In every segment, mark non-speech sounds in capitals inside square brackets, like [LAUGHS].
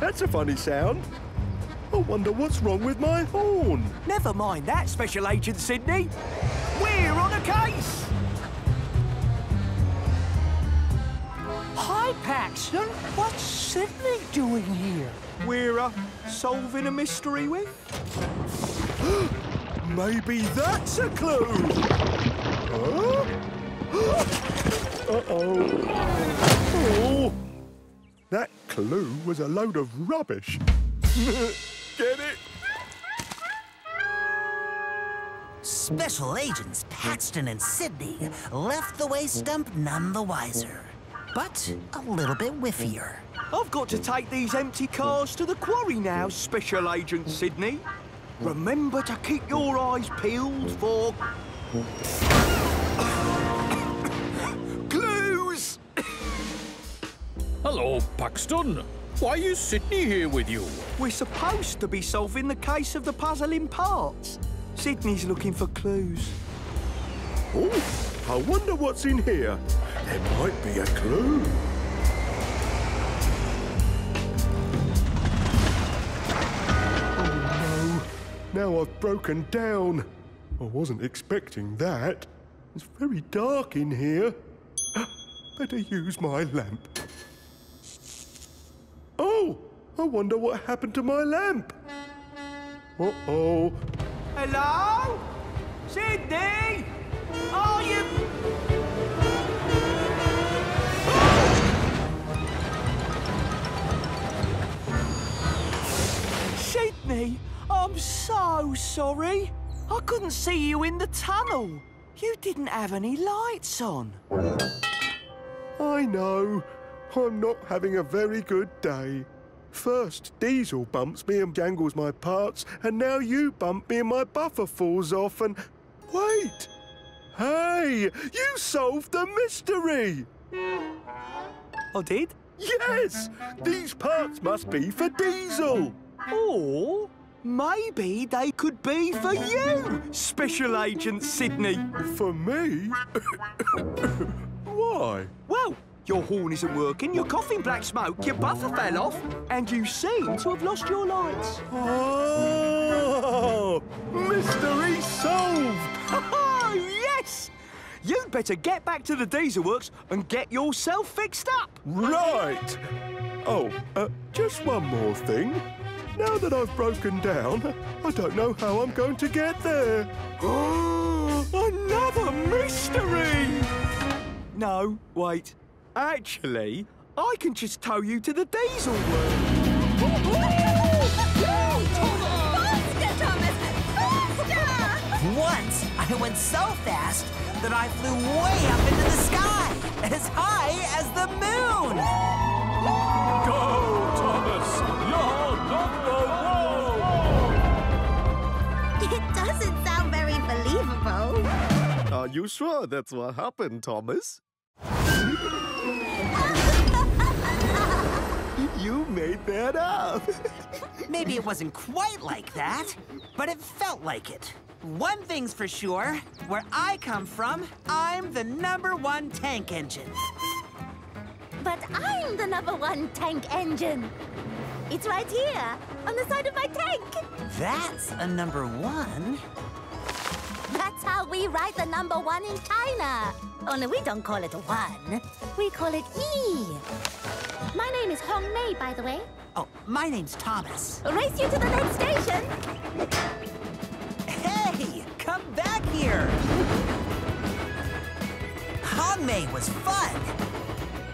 That's a funny sound. I wonder what's wrong with my horn. Never mind that, Special Agent Sydney. We're on a case. Hi, Paxton. What's Sydney doing here? We're uh, solving a mystery with. [GASPS] Maybe that's a clue. Clue was a load of rubbish. [LAUGHS] Get it? Special agents Paxton and Sydney left the waste dump none the wiser, but a little bit whiffier. I've got to take these empty cars to the quarry now, Special Agent Sydney. Remember to keep your eyes peeled for... Hello, Paxton. Why is Sydney here with you? We're supposed to be solving the case of the Puzzling Parts. Sydney's looking for clues. Oh, I wonder what's in here. There might be a clue. Oh no, now I've broken down. I wasn't expecting that. It's very dark in here. [GASPS] Better use my lamp. Oh, I wonder what happened to my lamp. Uh-oh. Hello? Sydney? Are you... Sydney, I'm so sorry. I couldn't see you in the tunnel. You didn't have any lights on. I know. I'm not having a very good day. First, Diesel bumps me and jangles my parts, and now you bump me and my buffer falls off and... Wait! Hey! You solved the mystery! I did? Yes! These parts must be for Diesel! Or maybe they could be for you, Special Agent Sydney. For me? [COUGHS] Why? Well, your horn isn't working, you're coughing black smoke, your buffer fell off, and you seem to have lost your lights. Oh! Mystery solved! [LAUGHS] Oh, yes! You'd better get back to the diesel works and get yourself fixed up. Right! Oh, uh, just one more thing. Now that I've broken down, I don't know how I'm going to get there. Oh! [GASPS] Another mystery! No, wait. Actually, I can just tow you to the diesel works. Faster, Thomas! Faster! Once, I went so fast that I flew way up into the sky, as high as the moon. Go, Thomas! You're number one! It doesn't sound very believable. Are you sure that's what happened, Thomas? You made that up. Maybe it wasn't quite like that, but it felt like it. One thing's for sure, where I come from, I'm the number one tank engine. But I'm the number one tank engine. It's right here, on the side of my tank. That's a number one. That's how we write the number one in China. Only we don't call it one. We call it E. My name is Hong Mei, by the way. Oh, my name's Thomas. Race you to the next station. Hey, come back here. Hong Mei was fun.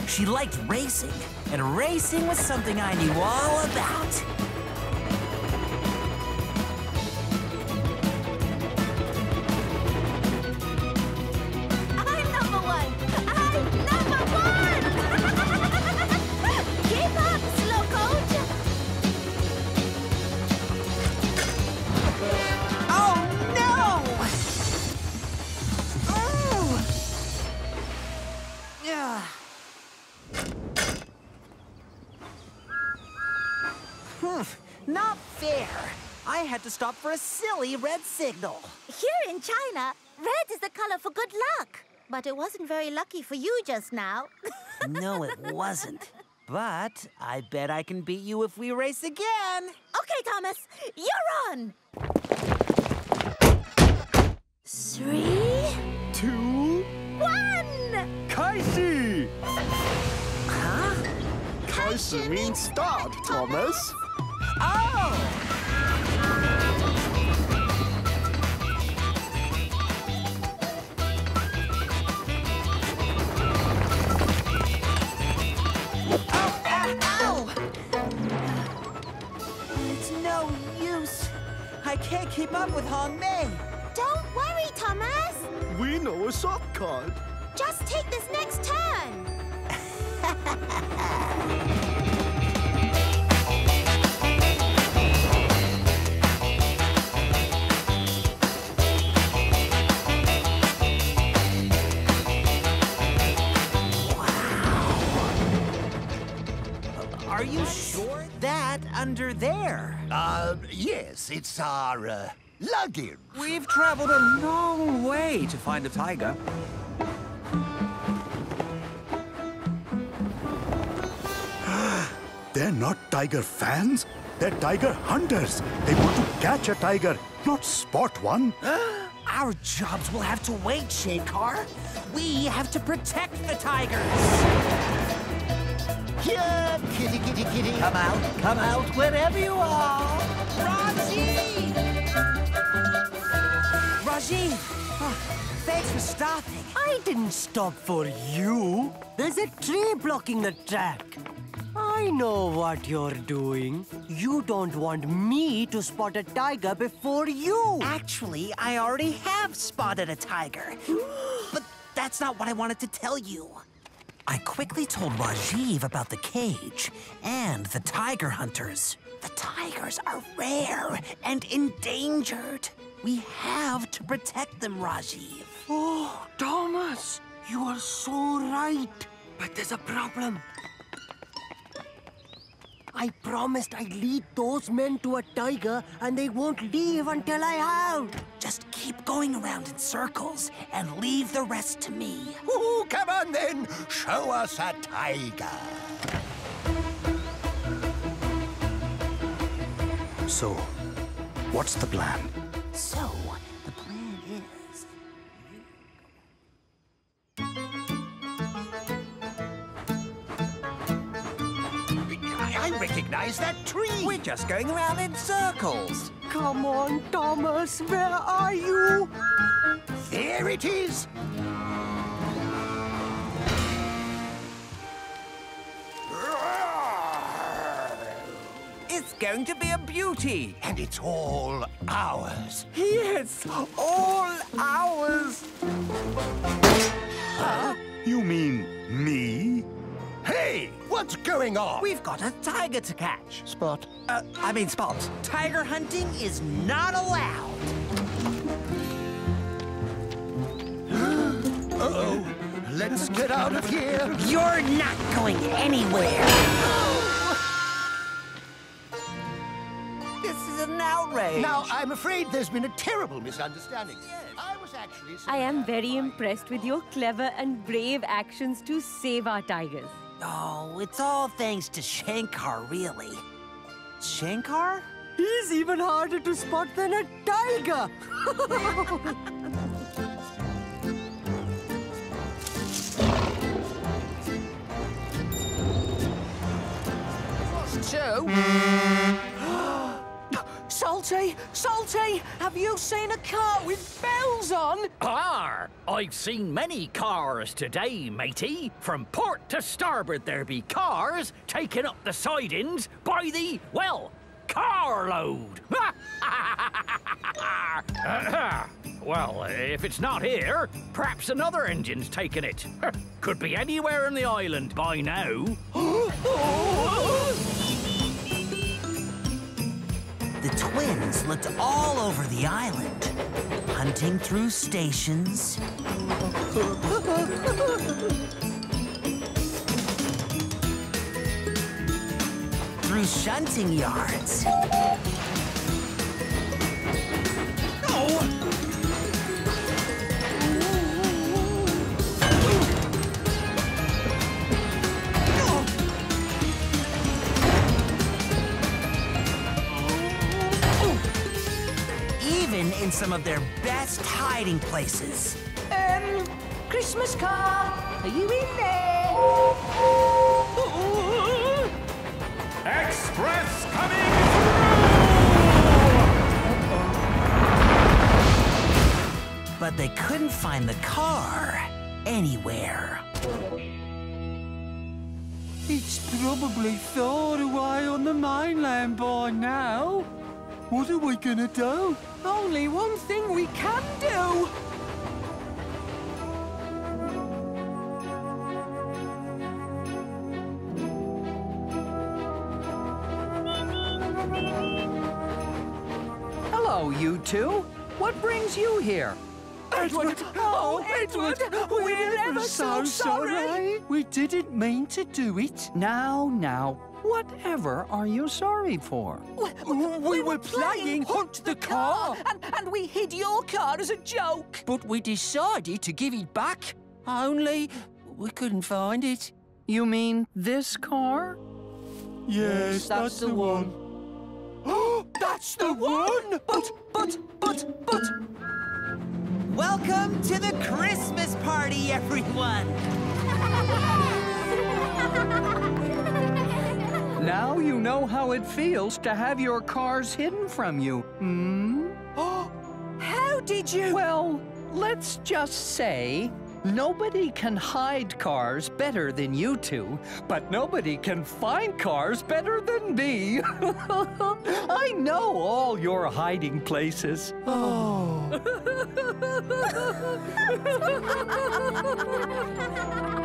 She liked racing, and racing was something I knew all about. Stop for a silly red signal. Here in China, red is the color for good luck. But it wasn't very lucky for you just now. [LAUGHS] No, it wasn't. But I bet I can beat you if we race again. Okay, Thomas, you're on. Three, Two, one. Kaishi! Huh? Kaishi means start, Thomas. Oh! I can't keep up with Hong Mei. Don't worry, Thomas. We know a shortcut. Just take this next turn. [LAUGHS] that under there? Uh, yes, it's our, uh, luggage. We've traveled a long way to find a tiger. [GASPS] They're not tiger fans. They're tiger hunters. They want to catch a tiger, not spot one. [GASPS] Our jobs will have to wait, Shankar. We have to protect the tigers. Here, kitty, kitty, kitty. Come out, come out, wherever you are. Rajiv! Rajiv! Oh, thanks for stopping. I didn't stop for you. There's a tree blocking the track. I know what you're doing. You don't want me to spot a tiger before you. Actually, I already have spotted a tiger. [GASPS] but that's not what I wanted to tell you. I quickly told Rajiv about the cage and the tiger hunters. The tigers are rare and endangered. We have to protect them, Rajiv. Oh, Thomas, you are so right. But there's a problem. I promised I'd lead those men to a tiger, and they won't leave until I have. Just keep going around in circles and leave the rest to me. Ooh, come on then. Show us a tiger. So, what's the plan? So, the plan is. I, I recognize that tree. We're just going around in circles. Come on, Thomas, where are you? There it is. It's going to be a beauty. And it's all ours. Yes, all ours. You mean me? Hey, what's going on? We've got a tiger to catch. Spot. Uh, I mean, Spot. Tiger hunting is not allowed. [GASPS] Uh-oh. Let's get out of here. You're not going anywhere. this is an outrage. Now, I'm afraid there's been a terrible misunderstanding. Yes. I was actually... I am very impressed with your clever and brave actions to save our tigers. Oh, it's all thanks to Shankar, really. Shankar? He's even harder to spot than a tiger. [LAUGHS] Two. Salty, Salty, have you seen a car with bells on? Ah, I've seen many cars today, matey. From port to starboard there be cars taking up the sidings by the, well, carload. [LAUGHS] well, if it's not here, perhaps another engine's taken it. [LAUGHS] Could be anywhere in the island by now. [GASPS] [GASPS] [LAUGHS] Twins looked all over the island, hunting through stations. [LAUGHS] through shunting yards. Find some of their best hiding places. Um, Christmas car, are you in there? Express coming But they couldn't find the car anywhere. It's probably far away on the mainland by now. What are we gonna do? Only one thing we can do. Hello, you two. What brings you here? Edward! Oh, oh, Edward! We're ever so sorry! We didn't mean to do it. Now, now, whatever are you sorry for? We, were playing Hunt the Car, and, and we hid your car as a joke. But we decided to give it back. Only we couldn't find it. You mean this car? Yes, that's the one. [GASPS] That's the one! But, but, but, but... Welcome to the Christmas party, everyone! [LAUGHS] Now you know how it feels to have your cars hidden from you, hmm? [GASPS] How did you... Well, let's just say nobody can hide cars better than you two, but nobody can find cars better than me. [LAUGHS] I know all your hiding places. Oh. [LAUGHS] [LAUGHS]